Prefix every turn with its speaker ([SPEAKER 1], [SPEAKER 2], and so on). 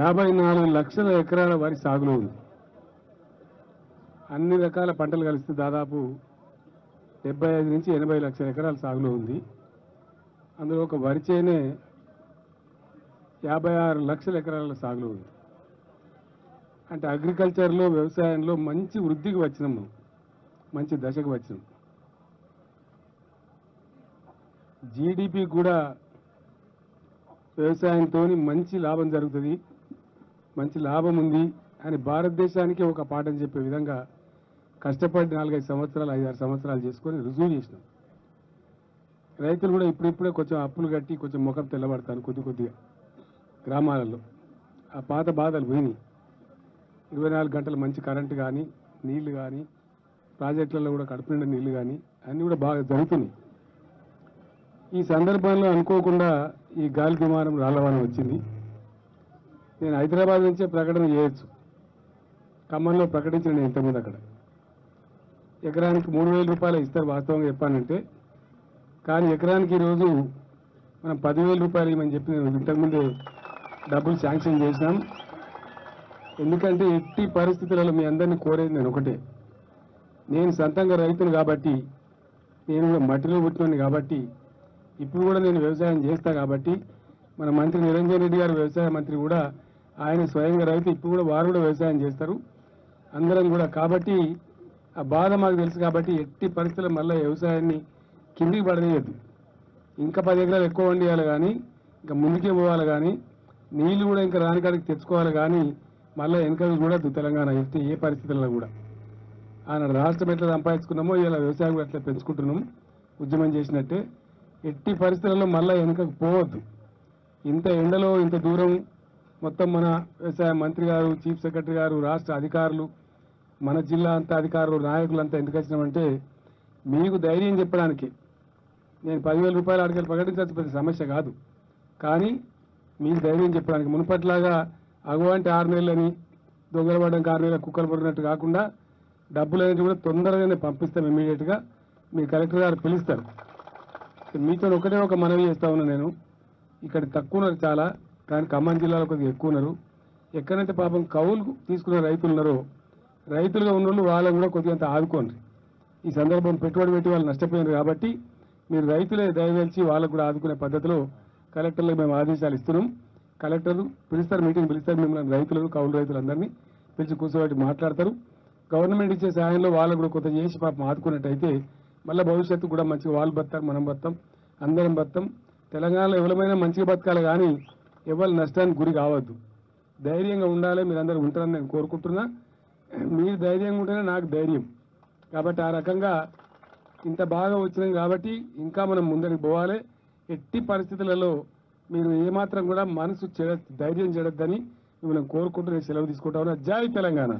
[SPEAKER 1] యాభై నాలుగు లక్షల ఎకరాల వరి సాగులో ఉంది. అన్ని రకాల పంటలు కలిస్తే దాదాపు డెబ్బై ఐదు నుంచి ఎనభై లక్షల ఎకరాల సాగులో ఉంది. అందులో ఒక వరి చేనే యాభై ఆరు లక్షల ఎకరాల సాగులో ఉంది. అంటే అగ్రికల్చర్లో వ్యవసాయంలో మంచి వృద్ధికి వచ్చినాం మనం. మంచి దశకు వచ్చినాం. జీడిపి కూడా వ్యవసాయంతో మంచి లాభం జరుగుతుంది. మంచి లాభం ఉంది అని భారతదేశానికి ఒక పాఠం చెప్పే విధంగా కష్టపడి నాలుగైదు సంవత్సరాలు ఐదారు సంవత్సరాలు చేసుకొని రుజువు చేసినాం. రైతులు కూడా ఇప్పుడిప్పుడే కొంచెం అప్పులు కట్టి కొంచెం ముఖం తెల్లబడతాను కొద్ది కొద్దిగా గ్రామాలలో. ఆ పాత బాధలు పోయినాయి. ఇరవై నాలుగు గంటలు మంచి కరెంటు కానీ నీళ్ళు కానీ ప్రాజెక్టులలో కూడా కడుపు నిండా నీళ్ళు కానీ అన్నీ కూడా బాగా జరుగుతున్నాయి. ఈ సందర్భంలో అనుకోకుండా ఈ గాలి విమానం రాళ్ళవానం వచ్చింది. నేను హైదరాబాద్ నుంచే ప్రకటన చేయొచ్చు. ఖమ్మంలో ప్రకటించిన నేను ఇంతకుముందు అక్కడ. ఎకరానికి మూడు వేల రూపాయలు ఇస్తారు వాస్తవంగా చెప్పానంటే కానీ ఎకరానికి ఈరోజు మనం పదివేల రూపాయలు ఇవ్వమని చెప్పి నేను ఇంతకుముందు డబ్బులు శాంక్షన్ చేసినాం. ఎందుకంటే ఎట్టి పరిస్థితులలో మీ అందరినీ కోరేది నేను ఒకటే. నేను సొంతంగా రైతును కాబట్టి నేను కూడా మట్టిలో పుట్టినోని కాబట్టి ఇప్పుడు కూడా నేను వ్యవసాయం చేస్తా కాబట్టి మన మంత్రి నిరంజన్ రెడ్డి గారు వ్యవసాయ మంత్రి కూడా ఆయన స్వయంగా రైతు ఇప్పుడు కూడా వారు కూడా వ్యవసాయం చేస్తారు. అందరం కూడా కాబట్టి ఆ బాధ మాకు తెలుసు కాబట్టి ఎట్టి పరిస్థితుల్లో మళ్ళీ వ్యవసాయాన్ని కిందికి పడనీయద్దు. ఇంకా పది ఎకరాలు ఎక్కువ వండియాలి కానీ ఇంకా ముందుకే పోవాలి కానీ నీళ్ళు కూడా ఇంకా రాని కాడికి తెచ్చుకోవాలి కానీ మళ్ళీ వెనకలు కూడా తెలంగాణ ఎట్టి ఏ పరిస్థితుల్లో కూడా. ఆనాడు రాష్ట్రం ఎట్లా సంపాదించుకున్నామో ఇలా వ్యవసాయం కూడా అట్లా పెంచుకుంటున్నాము ఉద్యమం చేసినట్టే. ఎట్టి పరిస్థితులలో మళ్ళీ వెనుకకు పోవద్దు. ఇంత ఎండలో ఇంత దూరం మొత్తం మన వ్యవసాయ మంత్రి గారు చీఫ్ సెక్రటరీ గారు రాష్ట్ర అధికారులు మన జిల్లా అంతా అధికారులు నాయకులు అంతా ఎందుకు వచ్చినామంటే మీకు ధైర్యం చెప్పడానికి నేను పదివేల రూపాయలు అడిగి ప్రకటించాల్సిన పెద్ద సమస్య కాదు. కానీ మీకు ధైర్యం చెప్పడానికి మునుపట్లాగా అగో అంటే ఆరు నెలలని దొంగలు పడడానికి ఆరు నెలల కుక్కలు పడినట్టు కాకుండా డబ్బులు అనేది కూడా తొందరగానే పంపిస్తాం ఇమీడియట్గా మీ కలెక్టర్ గారు పిలుస్తారు. మీతో ఒకటే ఒక మనవి చేస్తా ఉన్నా నేను. ఇక్కడ తక్కువ చాలా. కానీ ఖమ్మం జిల్లాలో కొద్దిగా ఎక్కువ ఉన్నారు. ఎక్కడైతే పాపం కౌలు తీసుకున్న రైతులు ఉన్నారో రైతులుగా ఉన్న వాళ్ళు వాళ్ళని కూడా కొద్దిగా అంత ఆదుకోండి. ఈ సందర్భం పెట్టుబడి పెట్టి వాళ్ళు నష్టపోయినారు కాబట్టి మీరు రైతులే దయవేల్చి వాళ్ళకు కూడా ఆదుకునే పద్ధతిలో కలెక్టర్లకు మేము ఆదేశాలు ఇస్తున్నాం. కలెక్టర్లు పిలుస్తారు మీటింగ్ పిలుస్తారు మిమ్మల్ని రైతులను కౌలు రైతులందరినీ పిలిచి కూర్చోబెట్టి మాట్లాడతారు. గవర్నమెంట్ ఇచ్చే సహాయంలో వాళ్ళు కూడా కొంత చేసి పాపం ఆదుకున్నట్టయితే మళ్ళీ భవిష్యత్తు కూడా మంచిగా వాళ్ళు బతారు మనం బతాం అందరం బతాం తెలంగాణలో ఎవరమైనా మంచిగా బతకాలి కానీ ఎవరి నష్టానికి గురి కావద్దు. ధైర్యంగా ఉండాలి మీరందరూ ఉంటారని నేను కోరుకుంటున్నా. మీరు ధైర్యంగా ఉంటేనే నాకు ధైర్యం. కాబట్టి ఆ రకంగా ఇంత బాగా వచ్చినాం కాబట్టి ఇంకా మనం ముందరికి పోవాలి. ఎట్టి పరిస్థితులలో మీరు ఏమాత్రం కూడా మనసు చెడ ధైర్యం చెడద్దని మిమ్మల్ని కోరుకుంటూ నేను సెలవు తీసుకుంటా ఉన్నా. జై తెలంగాణ.